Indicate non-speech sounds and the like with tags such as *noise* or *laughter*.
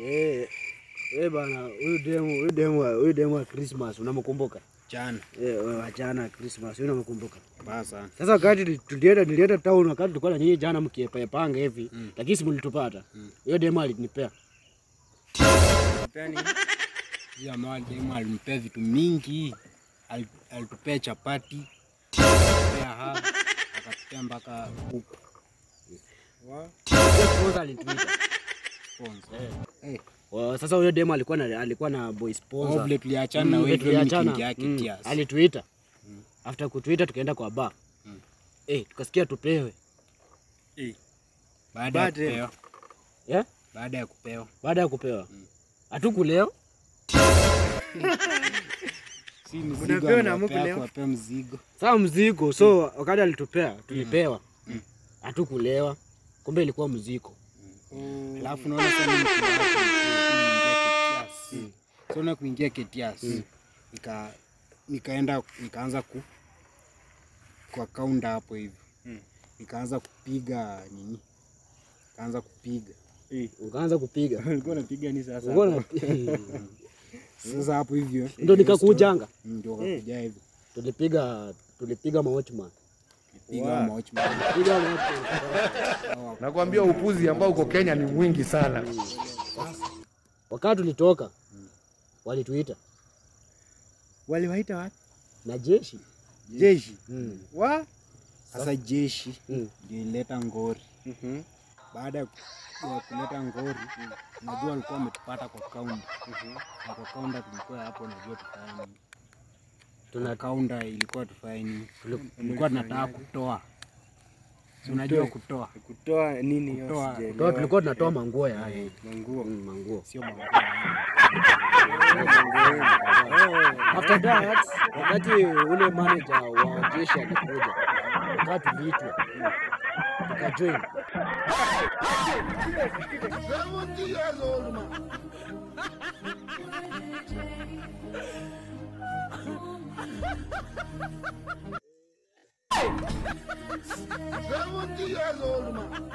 Eh, eh bana, huyu demu, huyu demu, huyu demu wa Christmas unamkumbuka? Jana. Eh, wa jana Christmas, huyu unamkumbuka? Basa. Sasa wakati tulienda nilienda town wakati tulikuwa na nyinyi jana mkiepepanga hivi, Mm. lakini si mlitupata. Huyo demu alinipea. Nipea Ya mali demu alimpea vitu mingi. Al- Alitupea chapati, Ya ha, akatupea mpaka kuku. Wa Kwanza sponsor Sasa huyo demo alikuwa na alikuwa na boy sponsor. Vile tuliachana na Mm, wewe tuliachana. tuliachana yake Mm, kiasi. Alituita. After kutuita tukaenda kwa bar. Mm. Eh, tukasikia tupewe. Eh. Baada ya kupewa. Yeah? Baada ya kupewa. Baada ya kupewa. Mm. Hatukuleo. *laughs* Si mzigo na mko leo? mzigo. Sasa mzigo, so wakati alitupea tulipewa. Mm. Hatukulewa. Kumbe ilikuwa mzigo. Alafu naona mimi kuingia na kuingia Ketias. Nika nikaenda nikaanza ku kwa kaunda hapo hivi. Nikaanza kupiga nini? Nikaanza kupiga. Ukaanza kupiga. *laughs* Ulikuwa unapiga nini sasa? Ulikuwa *laughs* Sasa hapo hivyo Ndio nikakujanga. ndio kakuja hivi. Tulipiga tulipiga maochman. Nakwambia upuzi ambao uko Kenya ni mwingi sana. Wakati tulitoka walituita Waliwaita wapi? na jeshi. Jeshi. Mm. Wa? Sasa jeshi Mm. ndio ileta ngori. Mhm. Baada ya kuleta ngori, najua walikuwa wametupata kwa kaunda Na kwa kaunti tulikuwa hapo, najua nini. Tuna kaunda ilikuwa tufaini? Tulikuwa tunataka kutoa, Si unajua kutoa, Kutoa nini hiyo? Kutoa- tulikuwa tunatoa manguo ya haya. manguo. Mm, manguo. sio manguo. After that, wakati ule manager wa jeshi alikuja, wakati tuliitwa tukajoin. Seventy years old man.